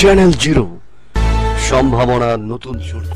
Channel zero সম্ভাবনা নতুন শুরু।